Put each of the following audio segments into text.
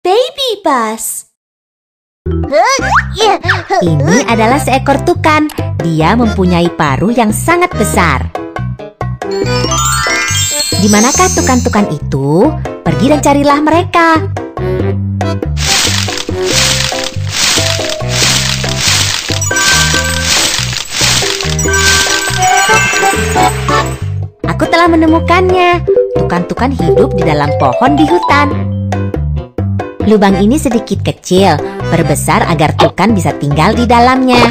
Baby bus. Ini adalah seekor tukan. Dia mempunyai paruh yang sangat besar. Di manakah tukan-tukan itu? Pergi dan carilah mereka. Aku telah menemukannya. Tukan-tukan hidup di dalam pohon di hutan. Lubang ini sedikit kecil, berbesar agar tukan bisa tinggal di dalamnya.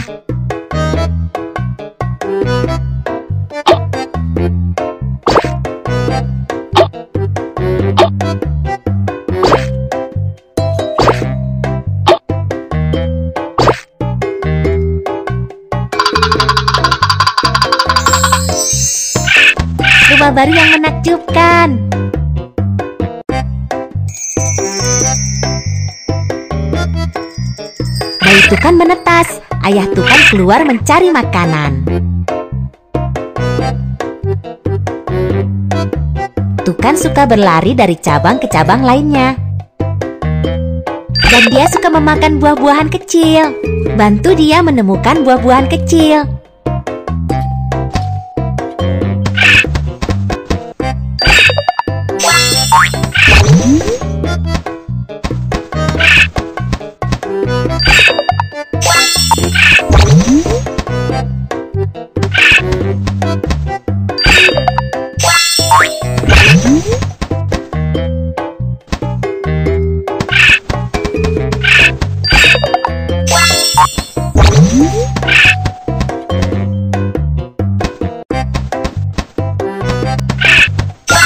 Rumah baru yang menakjubkan. Bayi tukan menetas. Ayah tukan keluar mencari makanan. Tukan suka berlari dari cabang ke cabang lainnya. Dan dia suka memakan buah-buahan kecil. Bantu dia menemukan buah-buahan kecil.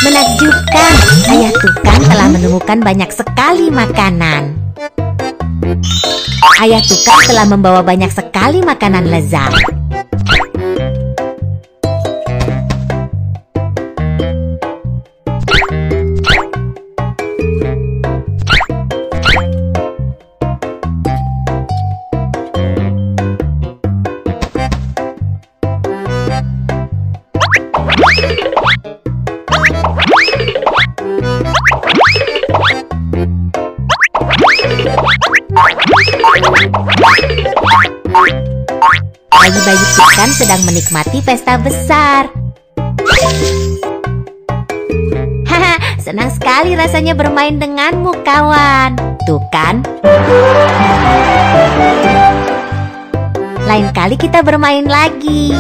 Menakjubkan, ayah tukang telah menemukan banyak sekali makanan. Ayah tukang telah membawa banyak sekali makanan lezat. Bayi-bayi tukan sedang menikmati pesta besar. Haha, senang sekali rasanya bermain denganmu, kawan. Tukan. Lain kali kita bermain lagi.